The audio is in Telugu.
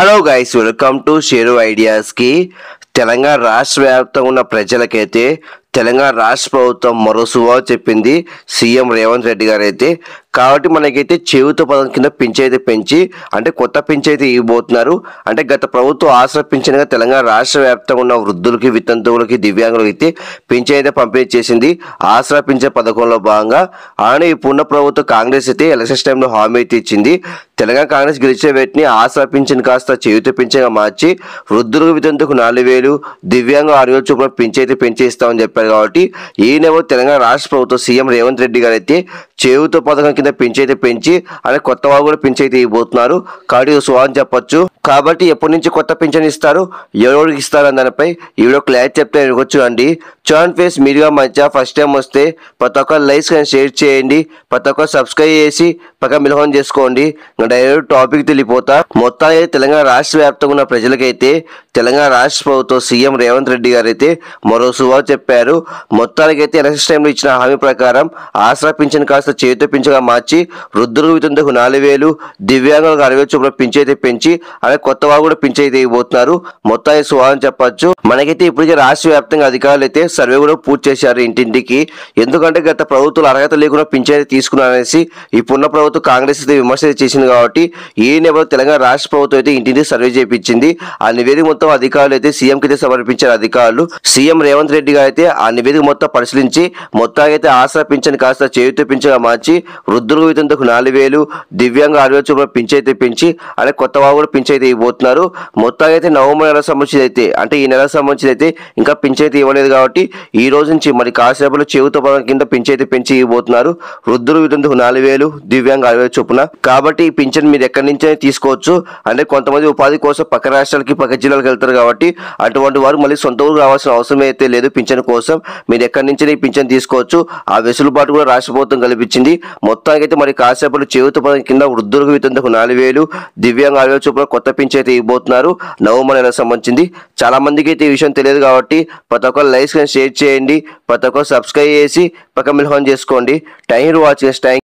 హలో గైస్ వెల్కమ్ టు షేరు ఐడియాస్కి తెలంగాణ రాష్ట్ర వ్యాప్తంగా ఉన్న ప్రజలకైతే తెలంగాణ రాష్ట్ర ప్రభుత్వం మరో శుభావం చెప్పింది సీఎం రేవంత్ రెడ్డి గారు అయితే కాబట్టి మనకైతే చేయుత పదం కింద పింఛైతే అయితే పెంచి అంటే కొత్త పింఛైతే అయితే ఇవ్వబోతున్నారు. అంటే గత ప్రభుత్వం ఆసరా పింఛన్గా తెలంగాణ రాష్ట్ర వ్యాప్తంగా ఉన్న వృద్ధులకి వితంతువులకి దివ్యాంగులకి అయితే పింఛన్ అయితే పంపిణీ చేసింది. ఆసరా పింఛన్ పథకంలో భాగంగా ఆయన ఇప్పుడున్న ప్రభుత్వం కాంగ్రెస్ అయితే ఎలక్షన్స్ టైంలో హామీ అయితే ఇచ్చింది. తెలంగాణ కాంగ్రెస్ గెలిచే వేటిని ఆసరా పింఛన్ కాస్త చేయుత పింఛన్గా మార్చి వృద్ధులకు వితంతుకు నాలుగు వేలు దివ్యాంగ ఆరు వేలు చొప్పున పింఛన్ అయితే పెంచి చెప్పారు కాబట్టి ఈ తెలంగాణ రాష్ట్ర ప్రభుత్వం సీఎం రేవంత్ రెడ్డి గారు అయితే చేయుత పథకం కింద పెంచి అయితే పెంచి అలాగే కొత్త వాళ్ళు కూడా పెంచి అయితే ఇవ్వబోతున్నారు. కాబట్టి ఇది శుభం చెప్పొచ్చు. కాబట్టి ఎప్పటి నుంచి కొత్త పింఛన్ ఇస్తారు? ఎవరికి ఇస్తారు దానిపై ఈవిడో క్లారిటీ చెప్తే ఎనకొచ్చు అండి. చూడండి ఫేస్ మీరుగా మంచిగా ఫస్ట్ టైం వస్తే ప్రతి ఒక్కరు లైక్స్ కానీ షేర్ చేయండి. ప్రతి ఒక్కరు సబ్స్క్రైబ్ చేసి పక్క మిలహం చేసుకోండి. డైరెక్ట్ టాపిక్ తెలియపోతా. మొత్తానికి తెలంగాణ రాష్ట్ర వ్యాప్తంగా ఉన్న ప్రజలకైతే తెలంగాణ రాష్ట్ర ప్రభుత్వం సీఎం రేవంత్ రెడ్డి గారు అయితే మరో శుభావం చెప్పారు. మొత్తానికైతే ఎలక్షన్ టైంలో ఇచ్చిన హామీ ప్రకారం ఆసరా పింఛన్ కాస్త చేతితో పింఛగా మార్చి వృద్ధులకు నాలుగు వేలు దివ్యాంగులకు అరవై చొప్పున పింఛైతే పెంచి అలాగే కొత్త వారు కూడా పింఛైతే ఇవ్వబోతున్నారు. మొత్తానికి సువాదం చెప్పొచ్చు. మనకైతే ఇప్పటికే రాష్ట్ర వ్యాప్తంగా అధికారులు అయితే సర్వే కూడా పూర్తి చేశారు ఇంటింటికి. ఎందుకంటే గత ప్రభుత్వాలు అర్హత లేకుండా పింఛైతే తీసుకున్నారనేసి ఇప్పుడున్న ప్రభుత్వం కాంగ్రెస్ అయితే విమర్శ చేసింది కాబట్టి ఈ నెలలో తెలంగాణ రాష్ట్ర ప్రభుత్వం అయితే ఇంటింటికి సర్వే చేయించింది ఆ నివేదిక మొత్తం అధికారులు అయితే సీఎం కి సమర్పించారు అధికారులు. సీఎం రేవంత్ రెడ్డి గారు అయితే ఆ నివేదిక మొత్తం పరిశీలించి మొత్తానికి అయితే ఆసరా పింఛన్ కాస్త చేయుత పింఛన్ మార్చి వృద్ధులకు వితంతకు నాలుగు వేలు దివ్యాంగ ఆరు పింఛైతే పెంచి అలాగే కొత్త వాళ్ళు కూడా పింఛైతే ఇవ్వబోతున్నారు. మొత్తానికి అయితే నవంబర్ నెల సంబంధించి అయితే అంటే ఈ నెల సంబంధించి అయితే ఇంకా పింఛైతే ఇవ్వలేదు కాబట్టి ఈ రోజు నుంచి మరి కాసేపులో చెవితో పదం కింద పింఛైతే పెంచి ఇవ్వబోతున్నారు. వృద్ధులు వితంతకు నాలుగు వేలు దివ్యాంగ ఆరు చొప్పున. కాబట్టి ఈ పింఛన్ మీరు ఎక్కడి నుంచే తీసుకోవచ్చు. అంటే కొంతమంది ఉపాధి కోసం పక్క రాష్ట్రాలకి పక్క జిల్లాలకు వెళ్తారు కాబట్టి అటువంటి వారు మళ్ళీ సొంత ఊరు రావాల్సిన అవసరం అయితే లేదు పింఛన్ కోసం. మీరు ఎక్కడి నుంచి పింఛన్ తీసుకోవచ్చు. ఆ వెసులుబాటు కూడా రాష్ట్ర ప్రభుత్వం కల్పించింది. మొత్తానికి అయితే మరి కాసేపటి చేయుత పథకం కింద వృద్ధులకు వితంతకు నాలుగు వేలు దివ్యాంగ ఆరు వేల చొప్పున కొత్త పింఛన్ అయితే ఇవ్వబోతున్నారు. నవంబర్ నెలకు సంబంధించింది. చాలా మందికి అయితే ఈ విషయం తెలియదు కాబట్టి ప్రతి ఒక్కరు లైక్స్ కానీ షేర్ చేయండి ప్రతి ఒక్కరు సబ్స్క్రైబ్ చేసి పక్క మిల్హాన్ చేసుకోండి. Thank you watching thank